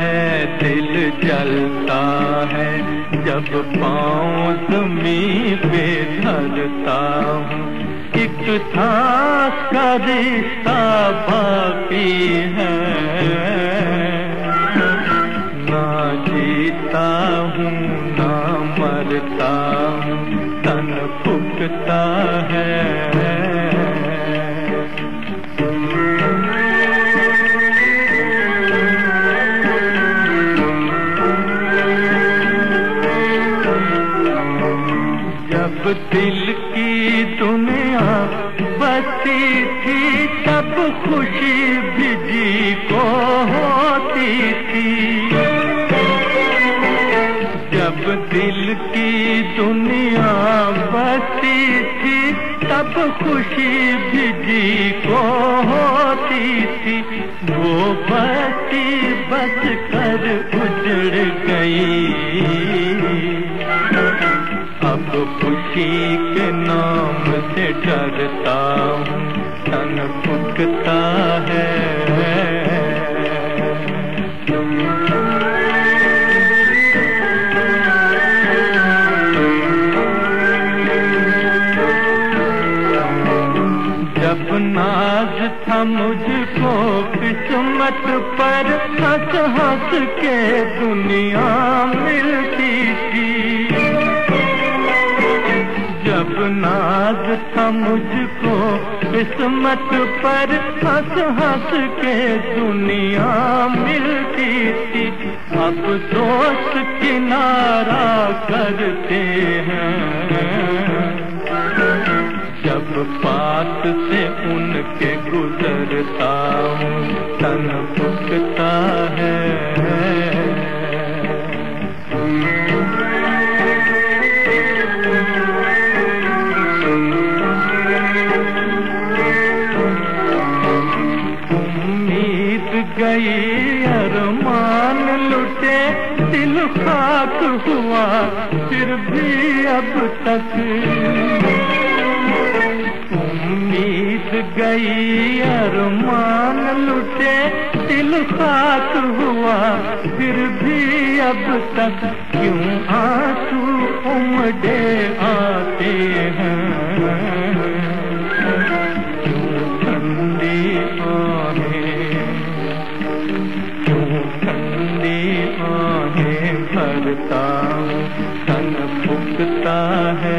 ہے، دل جلتا ہے، جب پاؤں زمین پہ دھرتا ہوں۔ ایک سانس کا رشتہ باقی مرتا ہوں تن پھکتا ہے۔ جب دل کی دنیا بسی تھی تب خوشی بھی کو دل کی دنیا بسی تھی تب خوشی بھی کو ہوتی تھی وہ بسی بس کر اجڑ گئی اب خوشی کے نام سے ڈرتا ہوں تن پھکتا ہے ناز تھا مجھ کو قسمت پر، ہنس ہنس کے دنیا ملتی تھی۔ جب ناز تھا مجھ کو قسمت پر، ہنس ہنس کے دنیا ملتی تھی۔ اب دوست کنارا کرتے ہیں۔ جب پات سے ان کے گزرتا ہوں، تن پکتا ہے۔ امید گئی، ارمان لٹے، دل خاک ہوا، پھر بھی اب تک۔ امید گئی، ارمان لٹے، دل خاک ہوا، پھر بھی اب تک کیوں آنسو امڈے آتے ہیں؟ کیوں ٹھنڈی آہیں کیوں ٹھنڈی آہیں بھرتا ہوں